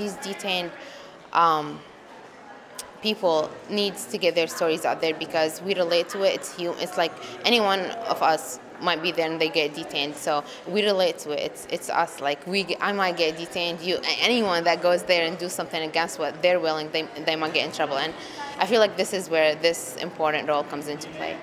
these detained um, people needs to get their stories out there because we relate to it. It's human. It's like anyone of us might be there and they get detained. So we relate to it. It's it's us. Like we, I might get detained. You, anyone that goes there and do something against what they're willing, they they might get in trouble. And I feel like this is where this important role comes into play.